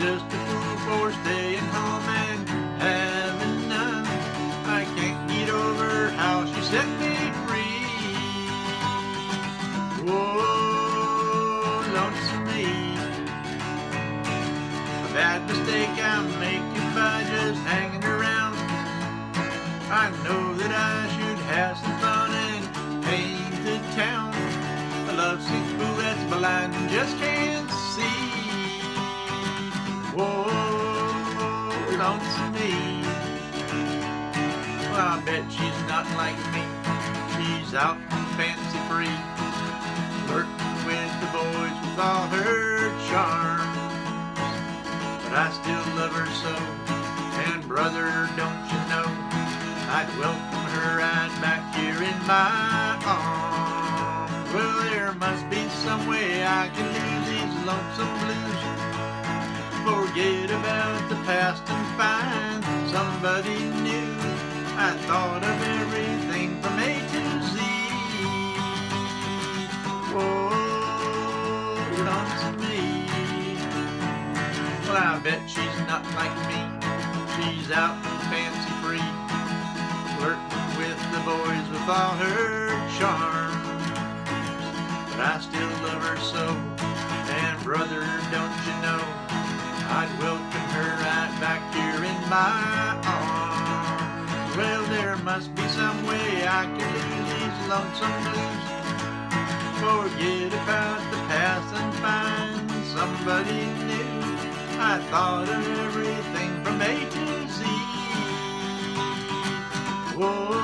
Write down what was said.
just a fool for staying home and having none. I can't get over how she set me free. Oh, lonesome me. A bad mistake I'm making by just hanging around. I know that I should have some fun and paint the town. A lovesick fool that's blind and just can't. Well, I bet she's not like me. She's out fancy free, flirting with the boys with all her charm. But I still love her so, and brother, don't you know, I'd welcome her right back here in my arms. Well, there must be some way I can lose these lonesome blues. Forget past and find somebody new. I thought of everything from A to Z. Whoa, lonesome me. Well, I bet she's not like me. She's out and fancy free, flirting with the boys with all her charm. But I still love her so, and brother, Well, there must be some way I can lose these lonesome blues. Forget about the past and find somebody new. I thought of everything from A to Z. Whoa.